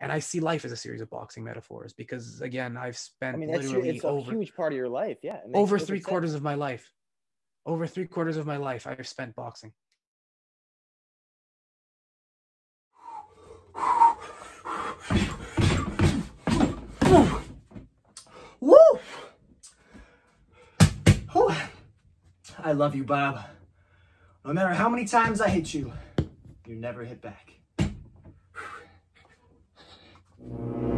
and I see life as a series of boxing metaphors because again, I've spent I mean, that's literally it's a over huge part of your life. Yeah. over three sense. quarters of my life. Over three quarters of my life, I've spent boxing. Woo! Whew. I love you, Bob. No matter how many times I hit you, you never hit back. No! Art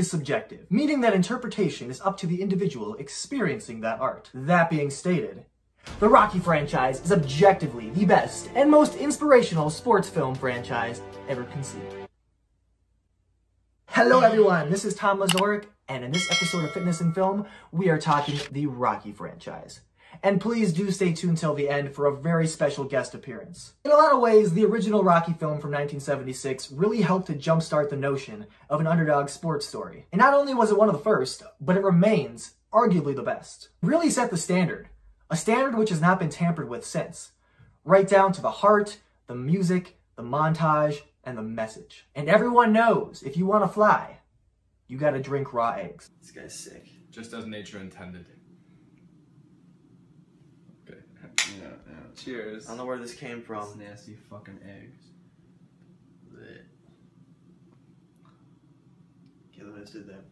is subjective, meaning that interpretation is up to the individual experiencing that art. That being stated, the Rocky franchise is objectively the best and most inspirational sports film franchise ever conceived. Hello everyone, this is Tom Lazorik, and in this episode of Fitness and Film, we are talking the Rocky franchise. And please do stay tuned till the end for a very special guest appearance. In a lot of ways, the original Rocky film from 1976 really helped to jumpstart the notion of an underdog sports story. And not only was it one of the first, but it remains arguably the best. Really set the standard, a standard which has not been tampered with since. Right down to the heart, the music, the montage, and the message. And everyone knows if you want to fly, you gotta drink raw eggs. This guy's sick. Just as nature intended. Okay. Yeah, yeah. Cheers. I don't know where this came These from. nasty fucking eggs. Blech. Okay, let's do that.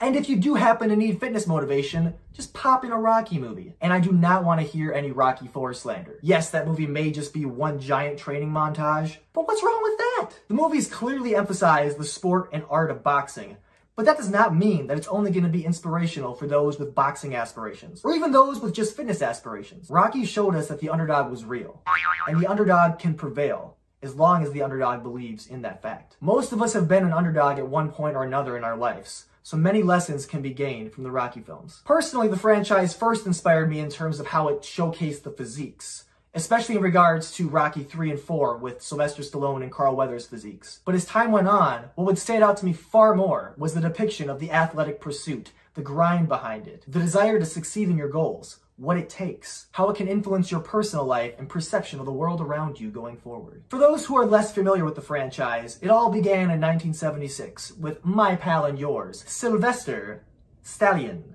And if you do happen to need fitness motivation, just pop in a Rocky movie. And I do not want to hear any Rocky 4 slander. Yes, that movie may just be one giant training montage, but what's wrong with that? The movies clearly emphasize the sport and art of boxing, but that does not mean that it's only going to be inspirational for those with boxing aspirations, or even those with just fitness aspirations. Rocky showed us that the underdog was real, and the underdog can prevail, as long as the underdog believes in that fact. Most of us have been an underdog at one point or another in our lives, so many lessons can be gained from the Rocky films. Personally, the franchise first inspired me in terms of how it showcased the physiques, especially in regards to Rocky 3 and 4 with Sylvester Stallone and Carl Weathers' physiques. But as time went on, what would stand out to me far more was the depiction of the athletic pursuit, the grind behind it, the desire to succeed in your goals, what it takes, how it can influence your personal life and perception of the world around you going forward. For those who are less familiar with the franchise, it all began in 1976 with my pal and yours, Sylvester Stallion.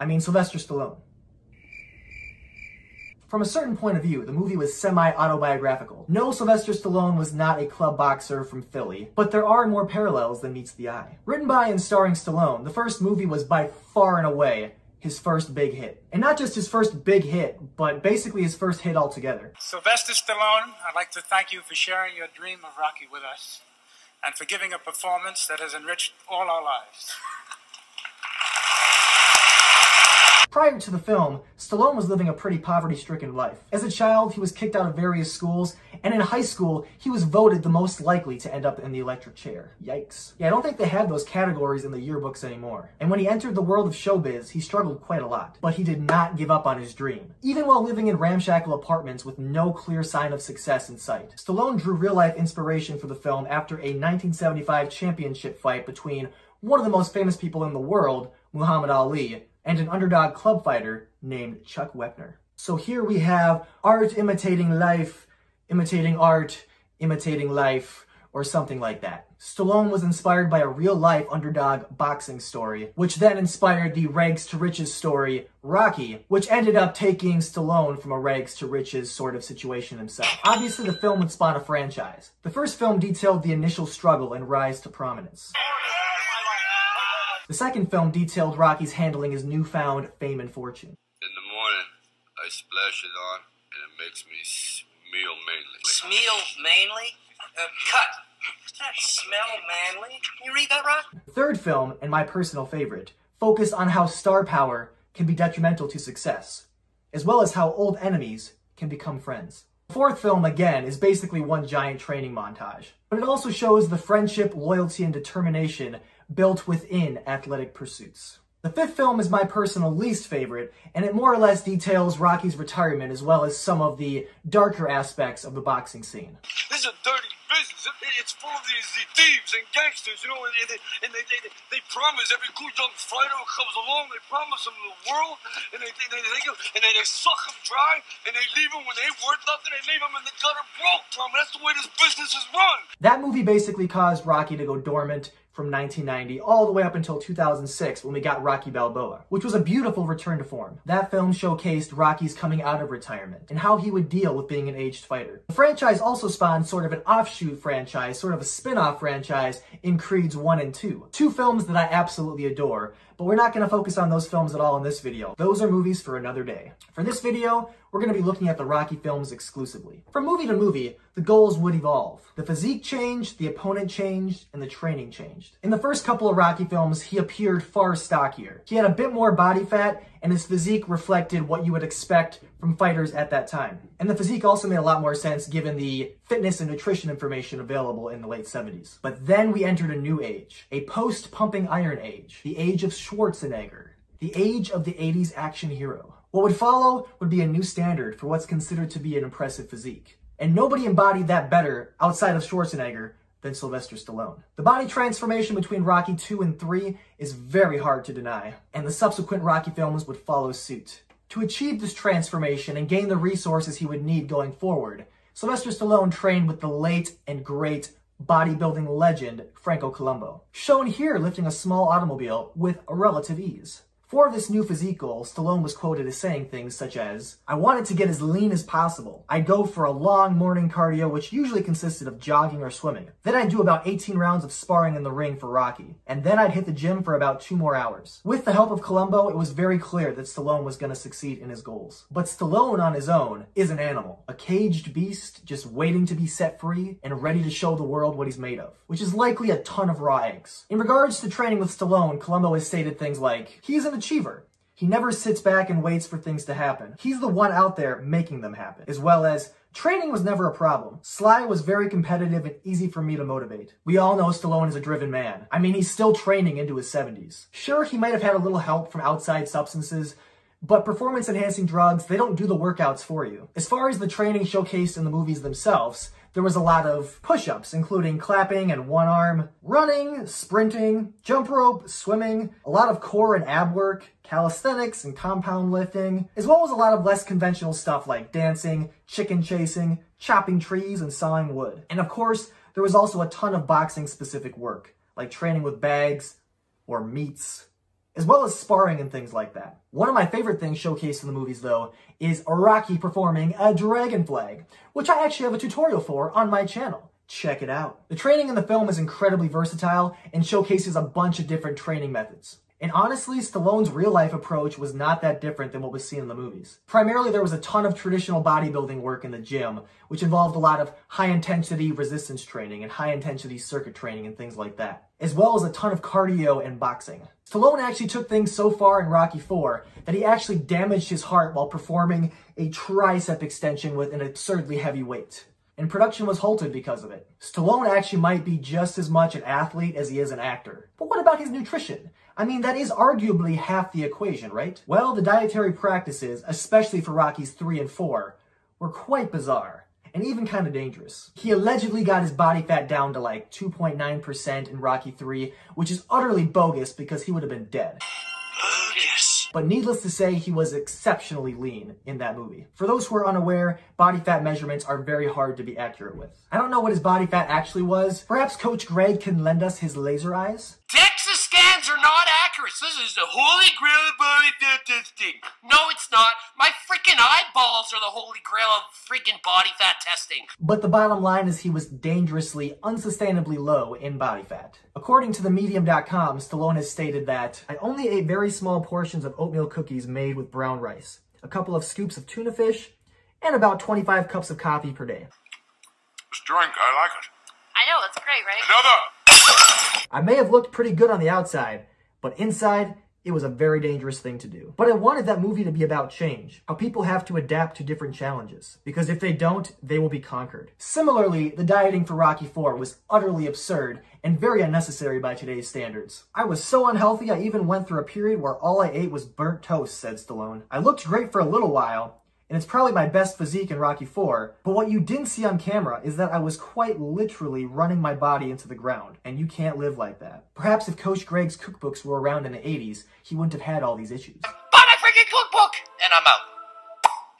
I mean Sylvester Stallone. From a certain point of view, the movie was semi-autobiographical. No, Sylvester Stallone was not a club boxer from Philly, but there are more parallels than meets the eye. Written by and starring Stallone, the first movie was by far and away his first big hit. And not just his first big hit, but basically his first hit altogether. Sylvester Stallone, I'd like to thank you for sharing your dream of Rocky with us and for giving a performance that has enriched all our lives. Prior to the film, Stallone was living a pretty poverty-stricken life. As a child, he was kicked out of various schools, and in high school, he was voted the most likely to end up in the electric chair. Yikes. Yeah, I don't think they have those categories in the yearbooks anymore. And when he entered the world of showbiz, he struggled quite a lot. But he did not give up on his dream. Even while living in ramshackle apartments with no clear sign of success in sight. Stallone drew real-life inspiration for the film after a 1975 championship fight between one of the most famous people in the world, Muhammad Ali, and an underdog club fighter named Chuck Wepner. So here we have art imitating life, imitating art, imitating life, or something like that. Stallone was inspired by a real-life underdog boxing story, which then inspired the rags to riches story, Rocky, which ended up taking Stallone from a rags to riches sort of situation himself. Obviously, the film would spawn a franchise. The first film detailed the initial struggle and rise to prominence. The second film detailed Rocky's handling his newfound fame and fortune. In the morning, I splash it on, and it makes me smell mainly. Smell manly? Uh, cut. Does that smell manly? Can you read that right? The third film, and my personal favorite, focused on how star power can be detrimental to success, as well as how old enemies can become friends. The fourth film, again, is basically one giant training montage, but it also shows the friendship, loyalty, and determination built within athletic pursuits. The fifth film is my personal least favorite, and it more or less details Rocky's retirement as well as some of the darker aspects of the boxing scene. This is a dirty business. It's full of these, thieves and gangsters, you know, and, they, and they, they, they promise every good young fighter who comes along, they promise them the world, and they, they, they, they, and they, they suck them dry, and they leave them when they worth nothing, they leave them in the gutter broke, Tom. That's the way this business is run. That movie basically caused Rocky to go dormant from 1990 all the way up until 2006 when we got Rocky Balboa, which was a beautiful return to form. That film showcased Rocky's coming out of retirement and how he would deal with being an aged fighter. The franchise also spawned sort of an offshoot franchise, sort of a spin-off franchise in Creeds 1 and 2. Two films that I absolutely adore, but we're not going to focus on those films at all in this video. Those are movies for another day. For this video, we're going to be looking at the Rocky films exclusively. From movie to movie, the goals would evolve. The physique changed, the opponent changed, and the training changed. In the first couple of Rocky films, he appeared far stockier. He had a bit more body fat, and his physique reflected what you would expect from fighters at that time. And the physique also made a lot more sense given the fitness and nutrition information available in the late 70s. But then we entered a new age, a post-pumping iron age, the age of Schwarzenegger, the age of the 80s action hero. What would follow would be a new standard for what's considered to be an impressive physique. And nobody embodied that better outside of Schwarzenegger than Sylvester Stallone. The body transformation between Rocky 2 and 3 is very hard to deny, and the subsequent Rocky films would follow suit. To achieve this transformation and gain the resources he would need going forward, Sylvester Stallone trained with the late and great bodybuilding legend Franco Columbu, shown here lifting a small automobile with relative ease. For this new physique goal, Stallone was quoted as saying things such as, I wanted to get as lean as possible. I'd go for a long morning cardio, which usually consisted of jogging or swimming. Then I'd do about 18 rounds of sparring in the ring for Rocky. And then I'd hit the gym for about two more hours. With the help of Columbu, it was very clear that Stallone was going to succeed in his goals. But Stallone on his own is an animal. A caged beast just waiting to be set free and ready to show the world what he's made of. Which is likely a ton of raw eggs. In regards to training with Stallone, Columbu has stated things like, he's an achiever. He never sits back and waits for things to happen. He's the one out there making them happen, as well as Training was never a problem. Sly was very competitive and easy for me to motivate. We all know Stallone is a driven man. I mean, he's still training into his 70s. Sure, he might have had a little help from outside substances, but performance enhancing drugs, they don't do the workouts for you. As far as the training showcased in the movies themselves, there was a lot of push-ups, including clapping and one arm, running, sprinting, jump rope, swimming, a lot of core and ab work, calisthenics and compound lifting, as well as a lot of less conventional stuff like dancing, chicken chasing, chopping trees, and sawing wood. And of course, there was also a ton of boxing specific work, like training with bags or meats, as well as sparring and things like that. One of my favorite things showcased in the movies, though, is Rocky performing a dragon flag, which I actually have a tutorial for on my channel. Check it out. The training in the film is incredibly versatile and showcases a bunch of different training methods. And honestly, Stallone's real life approach was not that different than what was seen in the movies. Primarily, there was a ton of traditional bodybuilding work in the gym, which involved a lot of high intensity resistance training and high intensity circuit training and things like that, as well as a ton of cardio and boxing. Stallone actually took things so far in Rocky 4 that he actually damaged his heart while performing a tricep extension with an absurdly heavy weight. And production was halted because of it. Stallone actually might be just as much an athlete as he is an actor. But what about his nutrition? I mean, that is arguably half the equation, right? Well, the dietary practices, especially for Rockies 3 and 4, were quite bizarre and even kind of dangerous. He allegedly got his body fat down to like 2.9% in Rocky 3, which is utterly bogus because he would have been dead. But needless to say, he was exceptionally lean in that movie. For those who are unaware, body fat measurements are very hard to be accurate with. I don't know what his body fat actually was. Perhaps Coach Greg can lend us his laser eyes? Are not accurate. This is the holy grail of body fat testing. No, it's not. My freaking eyeballs are the holy grail of freaking body fat testing. But the bottom line is he was dangerously, unsustainably low in body fat. According to the Medium.com, Stallone has stated that I only ate very small portions of oatmeal cookies made with brown rice, a couple of scoops of tuna fish, and about 25 cups of coffee per day. This drink, I like it. I know, it's great, right? Another. I may have looked pretty good on the outside, but inside, It was a very dangerous thing to do. But I wanted that movie to be about change, how people have to adapt to different challenges, because if they don't, they will be conquered. Similarly, the dieting for Rocky 4 was utterly absurd and very unnecessary by today's standards. I was so unhealthy I even went through a period where all I ate was burnt toast, said Stallone. I looked great for a little while, and it's probably my best physique in Rocky 4, but what you didn't see on camera is that I was quite literally running my body into the ground, and you can't live like that. Perhaps if Coach Greg's cookbooks were around in the 80s, he wouldn't have had all these issues. Buy my freaking cookbook! And I'm out.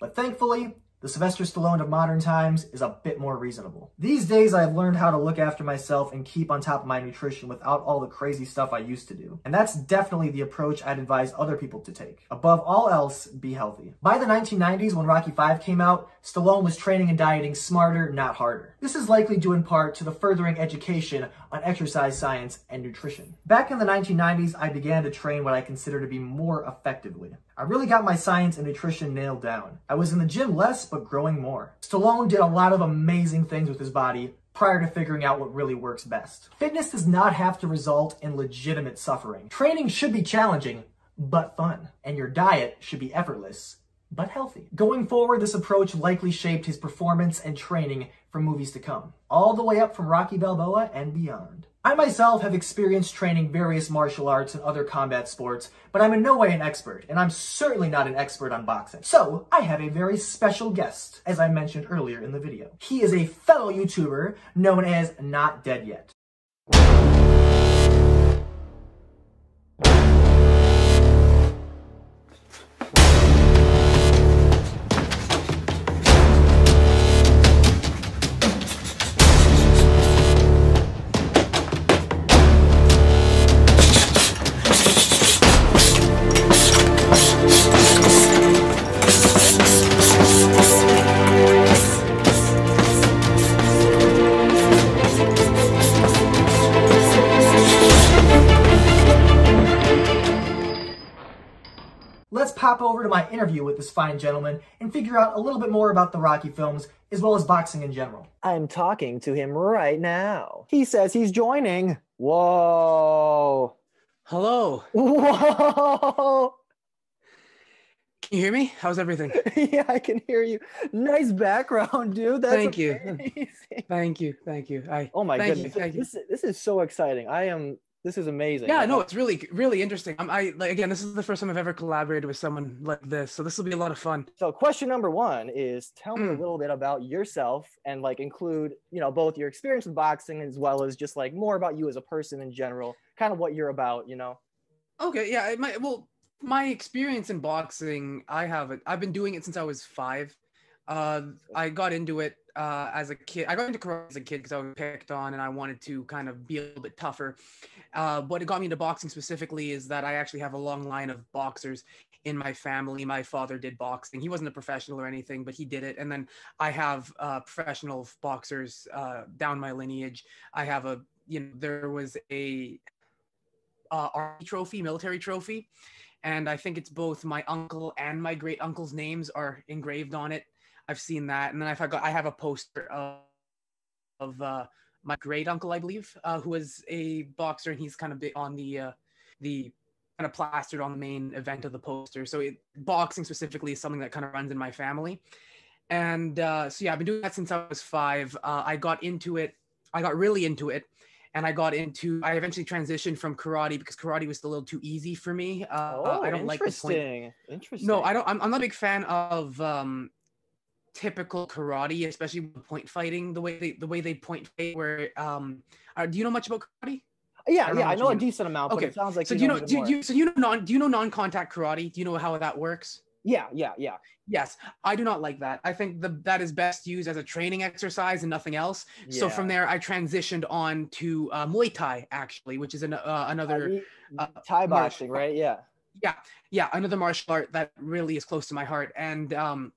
But thankfully, the Sylvester Stallone of modern times is a bit more reasonable. These days, I've learned how to look after myself and keep on top of my nutrition without all the crazy stuff I used to do. And that's definitely the approach I'd advise other people to take. Above all else, be healthy. By the 1990s, when Rocky 5 came out, Stallone was training and dieting smarter, not harder. This is likely due in part to the furthering education on exercise science and nutrition. Back in the 1990s, I began to train what I consider to be more effectively. I really got my science and nutrition nailed down. I was in the gym less, but growing more. Stallone did a lot of amazing things with his body prior to figuring out what really works best. Fitness does not have to result in legitimate suffering. Training should be challenging, but fun. And your diet should be effortless, but healthy. Going forward, this approach likely shaped his performance and training for movies to come, all the way up from Rocky Balboa and beyond. I myself have experienced training various martial arts and other combat sports, but I'm in no way an expert, and I'm certainly not an expert on boxing. So, I have a very special guest, as I mentioned earlier in the video. He is a fellow YouTuber known as Not Dead Yet. Over to my interview with this fine gentleman and figure out a little bit more about the Rocky films, as well as boxing in general. I'm talking to him right now. He says he's joining. Whoa. Hello. Whoa. Can you hear me? How's everything? yeah, I can hear you. Nice background, dude. That's Thank you. Thank you. Thank you. I Oh my thank goodness. You, thank you. This, this is so exciting. I am this is amazing. Yeah, no, it's really, really interesting. I'm, I like again, this is the first time I've ever collaborated with someone like this, so this will be a lot of fun. So question number one is tell me a Mm. little bit about yourself and like include, you know, both your experience with boxing as well as just like more about you as a person in general, kind of what you're about, you know. Okay, yeah, my well, my experience in boxing, I have it. I've been doing it since I was five. Uh, I got into it uh, as a kid. I got into karate as a kid because I was picked on and I wanted to kind of be a little bit tougher. Uh, what got me into boxing specifically is that I actually have a long line of boxers in my family. My father did boxing. He wasn't a professional or anything, but he did it. And then I have uh, professional boxers uh, down my lineage. I have a, you know, there was a uh, army trophy, military trophy, and I think it's both my uncle and my great uncle's names are engraved on it. I've seen that, and then I've got I have a poster of of uh, my great uncle, I believe, uh, who was a boxer, and he's kind of big on the uh, the kind of plastered on the main event of the poster. So it, boxing specifically is something that kind of runs in my family, and uh, so yeah, I've been doing that since I was five. Uh, I got into it. I got really into it and I got into. I eventually transitioned from karate because karate was a little too easy for me. Uh, oh, I don't like the point. interesting. Interesting. No, I don't. I'm, I'm not a big fan of um, typical karate, especially with point fighting. The way they the way they point fight. Where um, uh, do you know much about karate? Yeah, I know yeah, I know a know. decent amount, but Okay, it sounds like so you do you know, know? Do you so you know non do you know non-contact karate? Do you know how that works? Yeah, yeah, yeah. Yes, I do not like that. I think the, that is best used as a training exercise and nothing else. So from there, I transitioned on to uh, Muay Thai, actually, which is an, uh, another Uh, Thai martial- boxing, right? Yeah. yeah yeah another martial art that really is close to my heart and um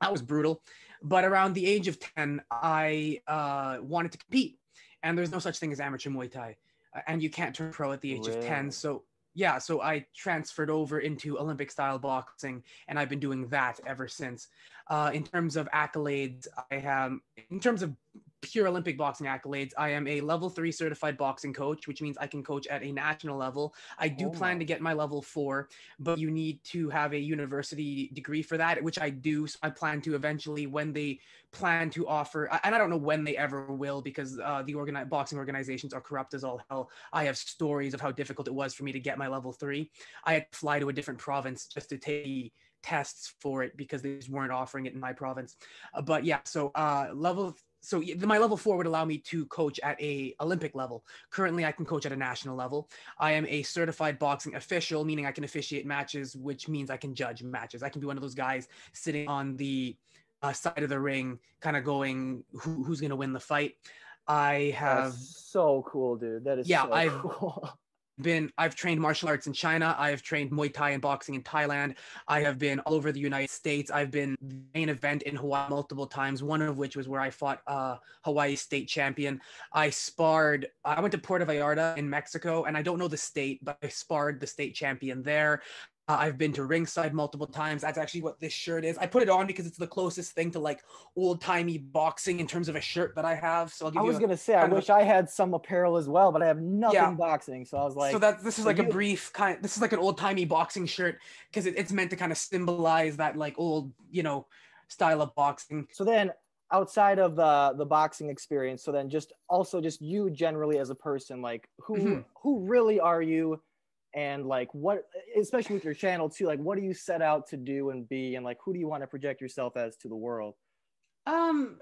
that was brutal. But around the age of 10 i uh wanted to compete. And there's no such thing as amateur muay thai. Uh, and you can't turn pro at the age of 10 so yeah so i transferred over into olympic style boxing and i've been doing that ever since. Uh in terms of accolades i have in terms of pure Olympic boxing accolades. I am a level three certified boxing coach, which means I can coach at a national level. I do Oh plan to get my level four, but you need to have a university degree for that, which I do. So I plan to eventually, when they plan to offer, and I don't know when they ever will, because uh, the organi- boxing organizations are corrupt as all hell. I have stories of how difficult it was for me to get my level three. I had to fly to a different province just to take tests for it because they just weren't offering it in my province. Uh, but yeah, so uh, level so my level four would allow me to coach at a Olympic level. Currently, I can coach at a national level. I am a certified boxing official, meaning I can officiate matches, which means I can judge matches. I can be one of those guys sitting on the uh, side of the ring, kind of going, Who, "Who's going to win the fight?" I have so cool, dude. That is Yeah, so I've- cool. Been i've trained martial arts in china i have trained muay thai and boxing in thailand i have been all over the united states i've been main event in hawaii multiple times one of which was where i fought uh hawaii state champion. I sparred i went to puerto vallarta in mexico and i don't know the state but i sparred the state champion there I've been to ringside multiple times. That's actually what this shirt is. I put it on because it's the closest thing to like old timey boxing in terms of a shirt that I have. So I'll give I you was a- gonna say I of wish I had some apparel as well, but I have nothing Yeah. boxing. So I was like, so that this is like a brief kind this is like an old timey boxing shirt because it, it's meant to kind of symbolize that like old you know style of boxing so then outside of the the boxing experience, so then just also just you generally as a person, like who Mhm. who really are you? And like what, especially with your channel too, like what do you set out to do and be, and like who do you want to project yourself as to the world? um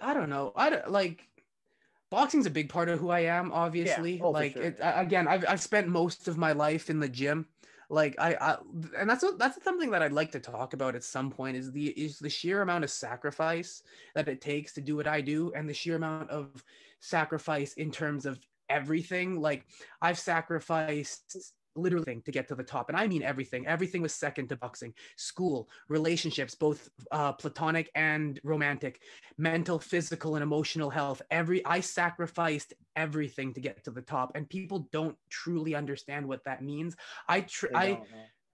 i don't know. I don't like boxing's a big part of who i am obviously. Oh, like sure, it again I've, I've spent most of my life in the gym. Like I, I and that's what that's something that i'd like to talk about at some point is the is the sheer amount of sacrifice that it takes to do what i do and the sheer amount of sacrifice in terms of everything. Like i've sacrificed literally to get to the top and i mean everything. Everything was second to boxing. School relationships both uh, platonic and romantic. Mental physical and emotional health. Every i sacrificed everything to get to the top and people don't truly understand what that means. I tr- i.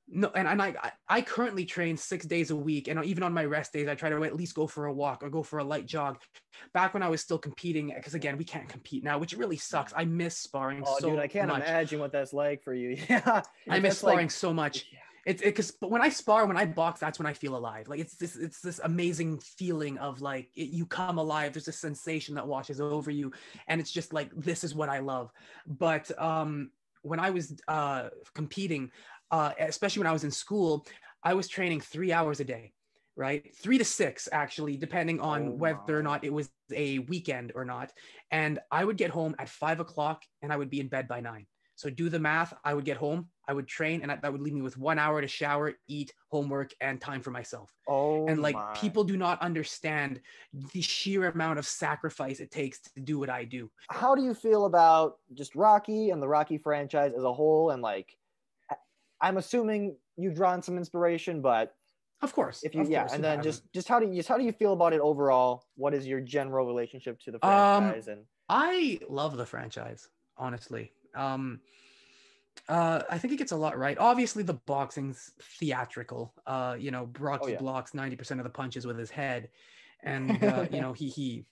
no, and, and I, I currently train six days a week, and even on my rest days, I try to at least go for a walk or go for a light jog. Back when I was still competing, because again, we can't compete now, which really sucks. I miss sparring Oh, so dude, I can't much. imagine what that's like for you. Yeah, I miss That's like- sparring so much. It's because but when I spar, when I box, that's when I feel alive. Like it's this, it's this amazing feeling of like it, you come alive. There's a sensation that washes over you, and it's just like this is what I love. But um, when I was uh, competing, uh, especially when I was in school, I was training three hours a day, right? Three to six, actually, depending on Oh whether or not it was a weekend or not. And I would get home at five o'clock, and I would be in bed by nine. So do the math. I would get home, I would train, and that would leave me with one hour to shower, eat, homework, and time for myself. Oh, and like my. people do not understand the sheer amount of sacrifice it takes to do what I do. how do you feel about just Rocky and the Rocky franchise as a whole? And like, I'm assuming you've drawn some inspiration, but Of course. if you, yeah, course, and then just, just how do you, just how do you feel about it overall? What is your general relationship to the Um, franchise? and I love the franchise, honestly. Um, uh, I think it gets a lot right. Obviously, the boxing's theatrical. Uh, you know, Rocky Oh, yeah. blocks ninety percent of the punches with his head, and uh, you know he he,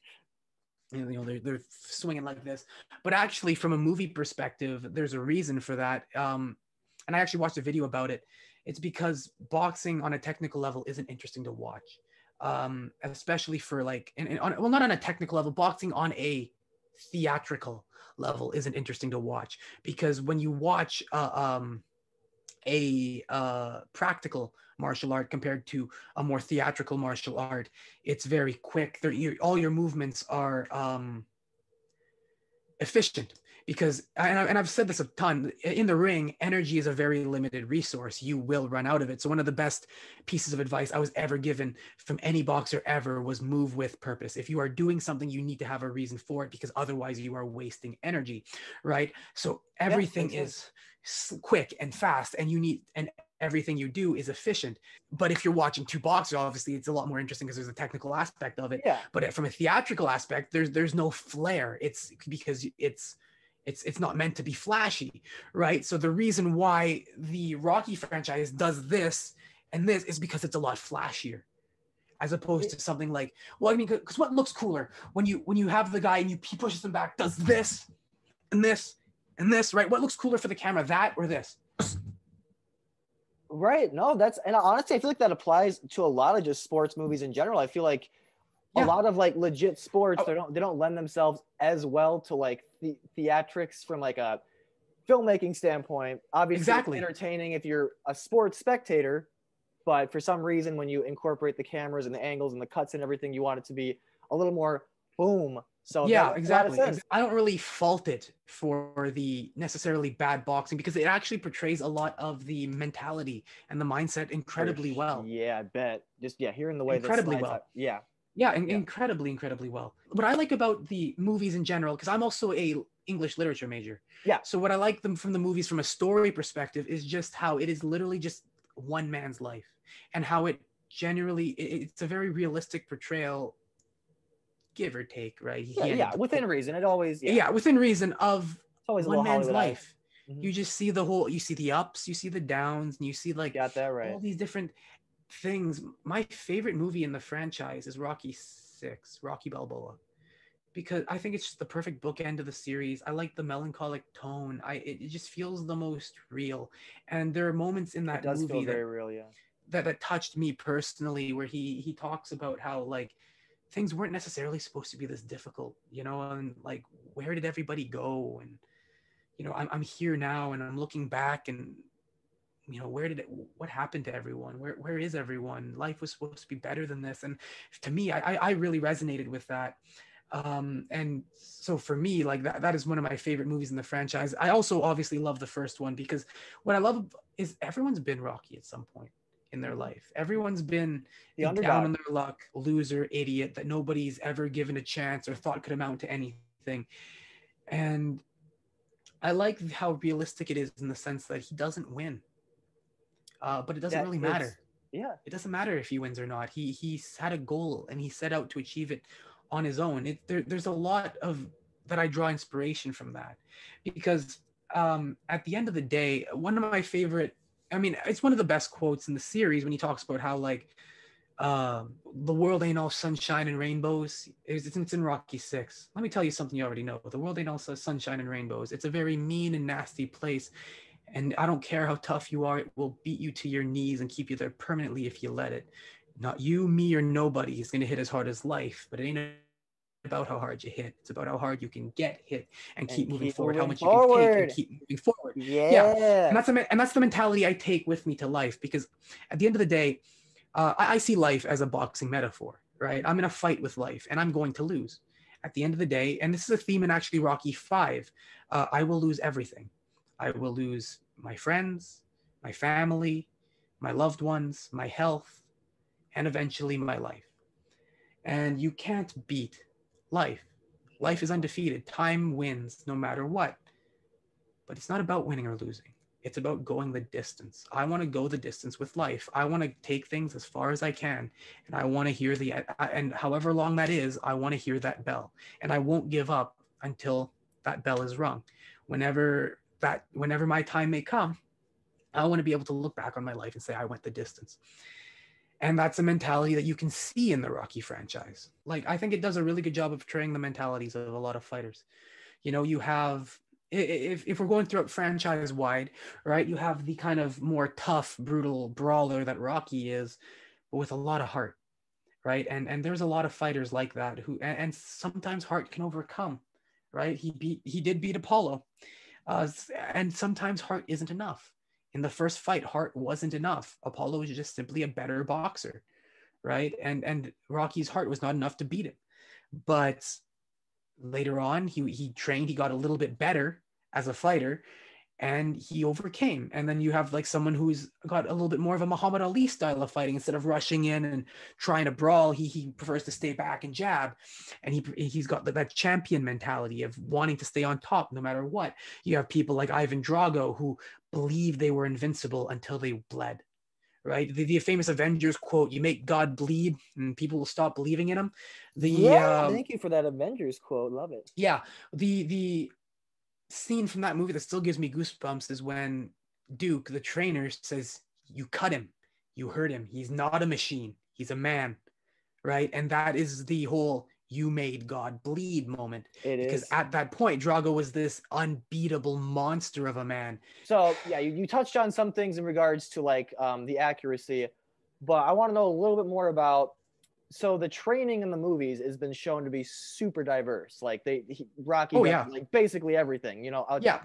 you know they're they're swinging like this. But actually, from a movie perspective, there's a reason for that. Um, and I actually watched a video about it. It's because boxing on a technical level isn't interesting to watch, um, especially for like, and, and on, well, not on a technical level. Boxing on a theatrical level isn't interesting to watch because when you watch uh, um, a uh, practical martial art compared to a more theatrical martial art, it's very quick. They're, all your movements are um, efficient because, and, I, and I've said this a ton, in the ring, energy is a very limited resource. You will run out of it. So one of the best pieces of advice I was ever given from any boxer ever was move with purpose. If you are doing something, you need to have a reason for it because otherwise you are wasting energy, right? So everything makes is quick and fast, and you need and everything you do is efficient. But if you're watching two boxers, obviously it's a lot more interesting because there's a technical aspect of it. yeah, But uh, from a theatrical aspect, there's there's no flair. It's because it's it's it's not meant to be flashy, right? So the reason why the Rocky franchise does this and this is because it's a lot flashier. as opposed to something like well i mean because what looks cooler when you when you have the guy and you he pushes him back does this and this and this right what looks cooler for the camera that or this Right. No, that's and honestly, I feel like that applies to a lot of just sports movies in general. I feel like Yeah. a lot of like legit sports, Oh. they don't they don't lend themselves as well to like the theatrics from like a filmmaking standpoint. Obviously, it's Exactly. entertaining if you're a sports spectator, but for some reason, when you incorporate the cameras and the angles and the cuts and everything, you want it to be a little more boom. So yeah makes a lot of exactly. I don't really fault it for the necessarily bad boxing because it actually portrays a lot of the mentality and the mindset incredibly well Yeah, I bet. Just yeah, hearing the way Incredibly well. out- Yeah. Yeah, in- Yeah. incredibly incredibly well what i like about the movies in general because i'm also a english literature major Yeah. so what i like them from the movies from a story perspective is just how it is literally just one man's life and how it generally it's a very realistic portrayal give or take right Yeah, yeah, within reason. It always yeah. yeah. within reason of one man's Hollywood life Mhm. you just see the whole you see the ups you see the downs and you see like Got that right. all these different things. My favorite movie in the franchise is rocky 6 rocky balboa because i think it's just the perfect bookend of the series. I like the melancholic tone. I it, it just feels the most real. And there are moments in that does movie feel that, real, yeah. that that touched me personally where he he talks about how like things weren't necessarily supposed to be this difficult you know and like where did everybody go? And you know i'm, I'm here now and i'm looking back and you know where did it what happened to everyone? Where where is everyone? Life was supposed to be better than this. And to me i i really resonated with that. Um and so for me like that that is one of my favorite movies in the franchise. I also obviously love the first one because what i love is everyone's been rocky at some point in their life. Everyone's been The down on their luck loser idiot that nobody's ever given a chance or thought could amount to anything. And i like how realistic it is in the sense that he doesn't win uh, but it doesn't Yeah, really matter Yeah. it doesn't matter if he wins or not. He he's had a goal and he set out to achieve it on his own. It, there, there's a lot of that I draw inspiration from that because um, at the end of the day, one of my favorite, I mean, it's one of the best quotes in the series when he talks about how like um, the world ain't all sunshine and rainbows. It's, it's in Rocky Six. Let me tell you something you already know. The world ain't all sunshine and rainbows. It's a very mean and nasty place. And I don't care how tough you are, it will beat you to your knees and keep you there permanently if you let it. Not you, me, or nobody is going to hit as hard as life, but it ain't about how hard you hit. It's about how hard you can get hit and And keep moving keep forward, how moving much you can take and keep moving forward Yeah. yeah. and that's the and that's the mentality I take with me to life because at the end of the day, uh, I, I see life as a boxing metaphor, right? I'm in a fight with life and I'm going to lose. At the end of the day, and this is a theme in actually Rocky Five, uh, I will lose everything. I will lose my friends, my family, my loved ones, my health, and eventually my life. And you can't beat life. Life is undefeated. Time wins no matter what. But it's not about winning or losing. It's about going the distance. I want to go the distance with life. I want to take things as far as I can, and I want to hear the and however long that is, I want to hear that bell, and I won't give up until that bell is rung. Whenever that, whenever my time may come, I want to be able to look back on my life and say I went the distance. And that's a mentality that you can see in the Rocky franchise. Like I think it does a really good job of portraying the mentalities of a lot of fighters. You know, you have if, if we're going through it franchise wide, right? You have the kind of more tough, brutal brawler that Rocky is, but with a lot of heart, right? And and there's a lot of fighters like that who and, and sometimes heart can overcome, right? He beat he did beat Apollo, uh, and sometimes heart isn't enough. In the first fight, heart wasn't enough. Apollo was just simply a better boxer, right? And and Rocky's heart was not enough to beat him, but later on he he trained he got a little bit better as a fighter and he overcame and then you have like someone who's got a little bit more of a muhammad ali style of fighting instead of rushing in and trying to brawl he he prefers to stay back and jab and he he's got that champion mentality of wanting to stay on top no matter what you have people like ivan drago who believed they were invincible until they bled right the, the famous avengers quote you make god bleed and people will stop believing in him the yeah. um, Thank you for that Avengers quote. Love it. yeah the the scene from that movie that still gives me goosebumps is when duke the trainer says you cut him you hurt him he's not a machine he's a man right? And that is the whole "you made God bleed" moment. It Because is. at that point, Drago was this unbeatable monster of a man. So yeah, you, you touched on some things in regards to like um, the accuracy, but I want to know a little bit more about. So the training in the movies has been shown to be super diverse. Like they he, Rocky, Oh, does, yeah. like basically everything. You know, out, Yeah.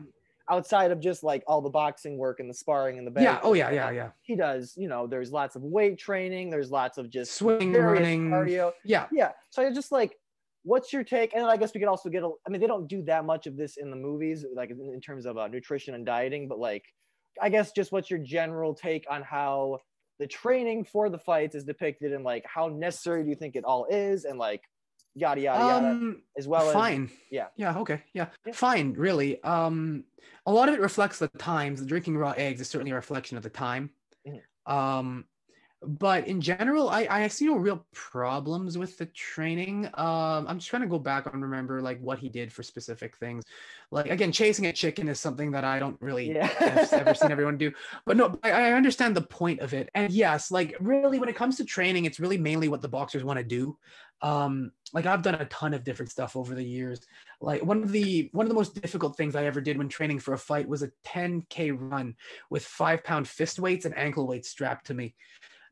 outside of just like all the boxing work and the sparring and the Yeah. Oh yeah. Yeah. Yeah. He does. You know, there's lots of weight training. There's lots of just Swing, running. cardio. Yeah. Yeah. So I just like, what's your take? And I guess we could also get a. I mean, they don't do that much of this in the movies, like in, in terms of uh, nutrition and dieting, but like, I guess just what's your general take on how the training for the fights is depicted and like how necessary do you think it all is and like yada yada yada Um, as well as fine. yeah. Yeah. Okay. Yeah. Yeah. Fine. Really. Um, a lot of it reflects the times. Drinking raw eggs is certainly a reflection of the time. Mhm. Um, but in general, I I see no real problems with the training. Um, I'm just trying to go back and remember like what he did for specific things. Like again, chasing a chicken is something that I don't really Yeah. have ever seen everyone do. But no, I, I understand the point of it. And yes, like really, when it comes to training, it's really mainly what the boxers want to do. Um, like I've done a ton of different stuff over the years. Like one of the one of the most difficult things I ever did when training for a fight was a 10k run with five pound fist weights and ankle weights strapped to me.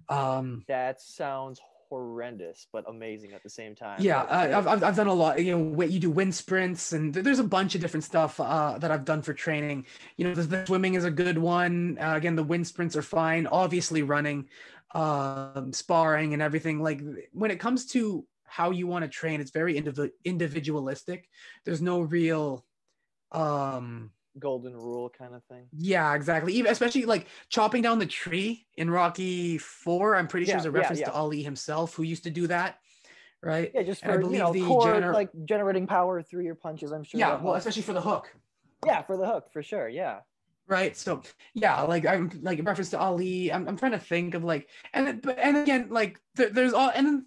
Um, that sounds horrendous but amazing at the same time yeah, uh, I've, I've, done a lot. You know, you do wind sprints, and there's a bunch of different stuff uh, that I've done for training. You know, the, the swimming is a good one. Uh, again, the wind sprints are fine. Obviously, running, um, sparring, and everything. Like when it comes to how you want to train, it's very indiv- individualistic. There's no real. Um, golden rule kind of thing yeah, exactly. Even especially like chopping down the tree in Rocky Four. I'm pretty sure Yeah, is a reference yeah. to Ali himself, who used to do that, right? yeah just for you know the core gener- like generating power through your punches i'm sure Yeah, well, especially for the hook, yeah for the hook for sure yeah right? So yeah, like I'm like in reference to Ali. I'm, I'm trying to think of like and and again like there, there's all and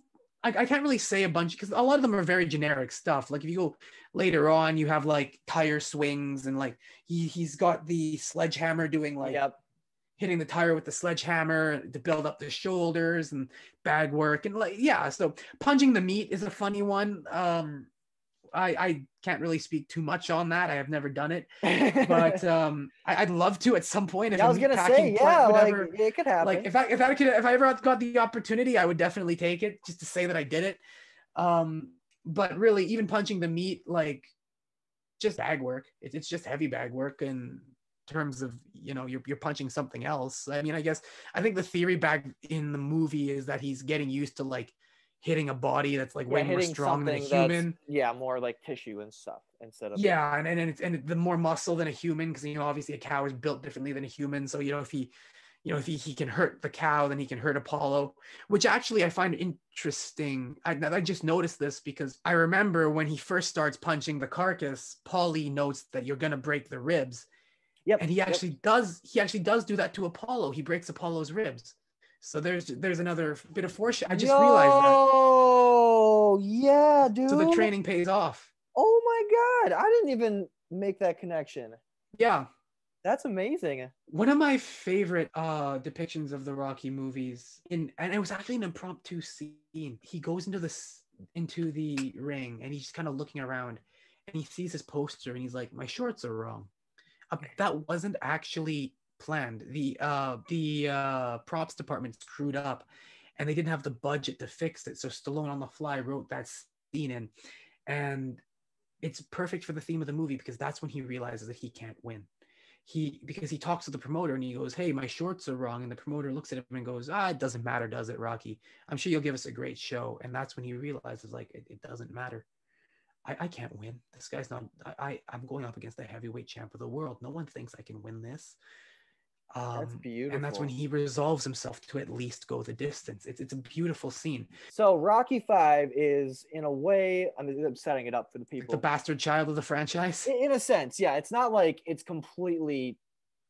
I, I can't really say a bunch because a lot of them are very generic stuff. Like if you go later on, you have like tire swings and like he he's got the sledgehammer doing like yep hitting the tire with the sledgehammer to build up the shoulders and bag work and like yeah so punching the meat is a funny one um i i can't really speak too much on that i have never done it but um I, i'd love to at some point if Yeah, I was gonna say, yeah, whatever, like it could happen. like if I if I could if I ever got the opportunity, I would definitely take it just to say that I did it. Um, but really, even punching the meat, like just bag work. It, it's just heavy bag work in terms of you know you're you're punching something else. I mean, I guess I think the theory back in the movie is that he's getting used to like hitting a body that's like Yeah, way more strong than a human. yeah, more like tissue and stuff instead of Yeah, and and it's, and the more muscle than a human, because you know obviously a cow is built differently than a human. So you know if he, you know if he, he can hurt the cow, then he can hurt Apollo, which actually I find interesting. I, I just noticed this because I remember when he first starts punching the carcass, Paulie notes that you're gonna break the ribs, Yep. and he yep. actually does. He actually does do that to Apollo. He breaks Apollo's ribs. So there's there's another bit of foreshadow. I just realized that. Oh yeah, dude. So the training pays off. Oh my god, I didn't even make that connection. Yeah. That's amazing. one of my favorite uh depictions of the rocky movies in and it was actually an impromptu scene he goes into this into the ring and he's just kind of looking around and he sees his poster and he's like my shorts are wrong uh, that wasn't actually planned the uh the uh props department screwed up and they didn't have the budget to fix it so stallone on the fly wrote that scene in and it's perfect for the theme of the movie because that's when he realizes that he can't win he because he talks to the promoter and he goes, "Hey, my shorts are wrong," and the promoter looks at him and goes, "Ah, it doesn't matter, does it, Rocky? I'm sure you'll give us a great show." And that's when he realizes, like, it, it doesn't matter. I, I can't win. This guy's not. I, I I'm going up against the heavyweight champ of the world. No one thinks I can win this. Um, That's beautiful. And that's when he resolves himself to at least go the distance. It's it's a beautiful scene. So Rocky Five is in a way, I mean, I'm setting it up for the Like people. the bastard child of the franchise. in in a sense, yeah. It's not like it's completely,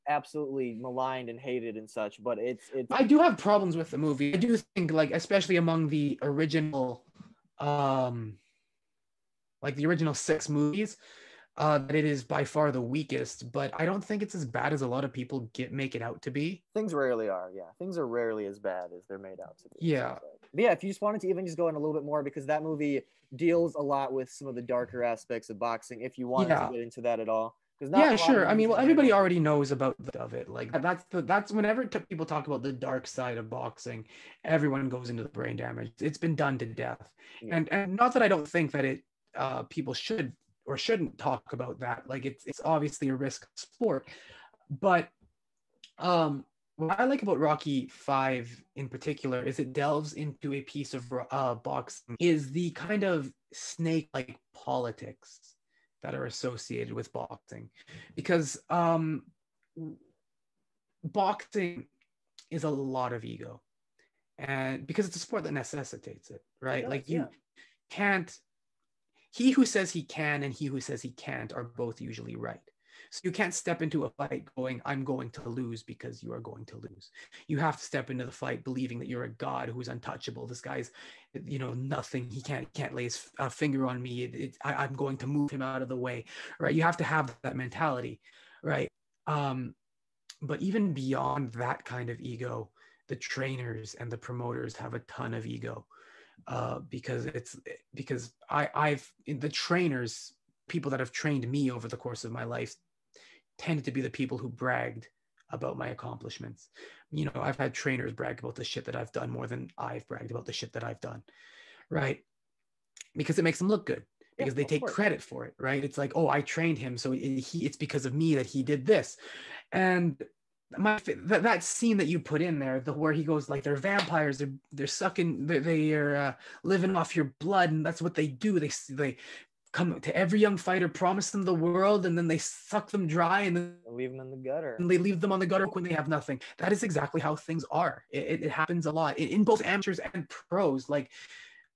absolutely maligned and hated and such, but it's it's I do have problems with the movie. I do think like especially among the original um like the original six movies, uh, that it is by far the weakest, but I don't think it's as bad as a lot of people get make it out to be. Things rarely are. Yeah, things are rarely as bad as they're made out to be. Yeah. But yeah, if you just wanted to even just go in a little bit more because that movie deals a lot with some of the darker aspects of boxing. If you wanted Yeah. to get into that at all, because yeah, sure. I mean, well, everybody already knows about the, of it. Like that's the that's whenever t- people talk about the dark side of boxing, everyone goes into the brain damage. It's been done to death, Yeah. and and not that I don't think that it uh, people should or shouldn't talk about that. Like it's it's obviously a risk sport, but um, what I like about Rocky Five in particular is it delves into a piece of uh, boxing is the kind of snake-like politics that are associated with boxing because um boxing is a lot of ego and because it's a sport that necessitates it right does, like you yeah. can't he who says he can and he who says he can't are both usually right. So you can't step into a fight going i'm going to lose because you are going to lose. You have to step into the fight believing that you're a god who's untouchable. This guy's you know nothing. He can't can't lay his uh, finger on me. It, it, I, i'm going to move him out of the way right? You have to have that mentality right? Um but even beyond that kind of ego the trainers and the promoters have a ton of ego uh because it's because i i've the trainers people that have trained me over the course of my life tended to be the people who bragged about my accomplishments. You know, I've had trainers brag about the shit that I've done more than I've bragged about the shit that I've done, right? Because it makes them look good. Yeah, Because they take course. credit for it, right? It's like, oh, I trained him, so he it's because of me that he did this, and my that, that scene that you put in there, the where he goes like they're vampires, they're they're sucking, they're, they are uh, living off your blood, and that's what they do. They they come to every young fighter, promise them the world, and then they suck them dry, and then leave them in the gutter. and they leave them on the gutter when they have nothing. That is exactly how things are. It, it, happens a lot in, in both amateurs and pros. Like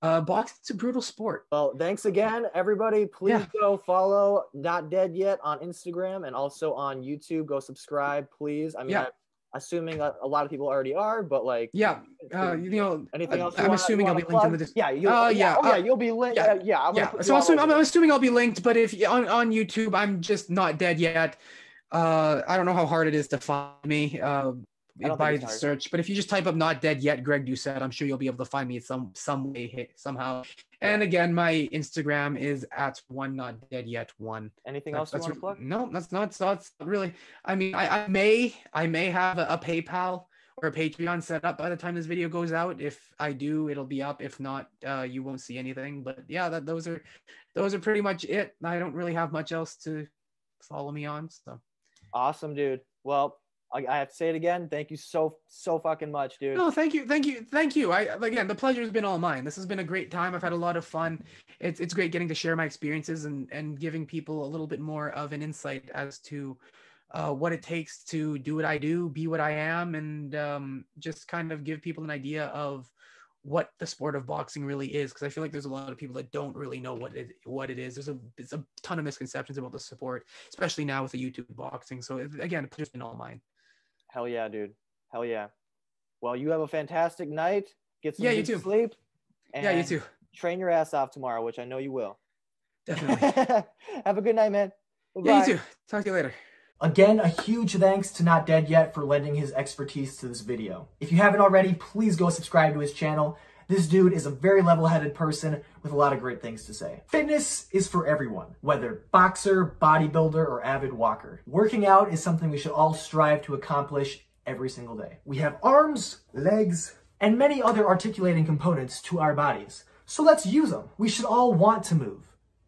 uh, boxing's a brutal sport. Well, thanks again, everybody. Please Yeah. go follow Not Dead Yet on Instagram and also on YouTube. Go subscribe, please. I mean, Yeah. I'm assuming that a lot of people already are, but like, Yeah, uh, you know, anything else? I'm wanna- assuming I'll be linked in the dis- Yeah, you, Uh, yeah, yeah, oh, yeah, uh, you'll be linked. yeah, Yeah, yeah, I'm yeah. So I'm assuming. I'm assuming I'll be linked, but if on on YouTube, I'm just not dead yet. Uh, I don't know how hard it is to find me. Uh, by the search, but if you just type up "not dead yet," Greg Doucette, I'm sure you'll be able to find me some some way somehow. And again, my Instagram is at one not dead yet one. Anything else you that's want to plug? No, that's not. So that's really. I mean, I, I may I may have a, a PayPal or a Patreon set up by the time this video goes out. If I do, it'll be up. If not, uh, you won't see anything. But yeah, that those are those are pretty much it. I don't really have much else to follow me on. So Awesome, dude. Well, I, I have to say it again. Thank you so so fucking much, dude. no, thank you, thank you, thank you. I again, the pleasure has been all mine. This has been a great time. I've had a lot of fun. It's it's great getting to share my experiences and and giving people a little bit more of an insight as to uh, what it takes to do what I do, be what I am, and um, just kind of give people an idea of what the sport of boxing really is. Because I feel like there's a lot of people that don't really know what it what it is. There's a there's a ton of misconceptions about the sport, especially now with the YouTube boxing. So again, the pleasure's been all mine. Hell yeah, dude. Hell yeah. Well, you have a fantastic night. Get some Yeah, you too. sleep. yeah, you too. Train your ass off tomorrow, which I know you will. Definitely. have a good night, man. yeah, Bye-bye. you too. Talk to you later. Again, a huge thanks to Not Dead Yet for lending his expertise to this video. If you haven't already, please go subscribe to his channel. This dude is a very level-headed person with a lot of great things to say. Fitness is for everyone, whether boxer, bodybuilder, or avid walker. Working out is something we should all strive to accomplish every single day. We have arms, legs, and many other articulating components to our bodies. So let's use them. We should all want to move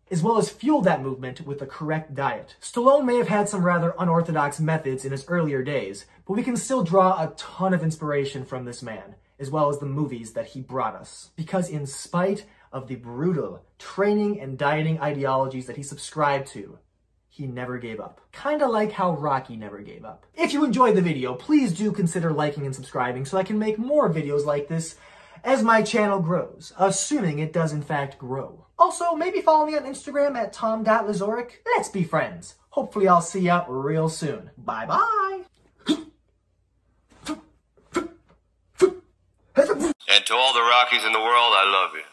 as well as fuel that movement with the correct diet. Stallone may have had some rather unorthodox methods in his earlier days, but we can still draw a ton of inspiration from this man, as well as the movies that he brought us. Because in spite of the brutal training and dieting ideologies that he subscribed to, he never gave up. Kinda like how Rocky never gave up. If you enjoyed the video, please do consider liking and subscribing so I can make more videos like this as my channel grows, assuming it does in fact grow. Also, maybe follow me on Instagram at tom.lazorik. Let's be friends. Hopefully I'll see ya real soon. Bye bye And to all the Rockies in the world, I love you.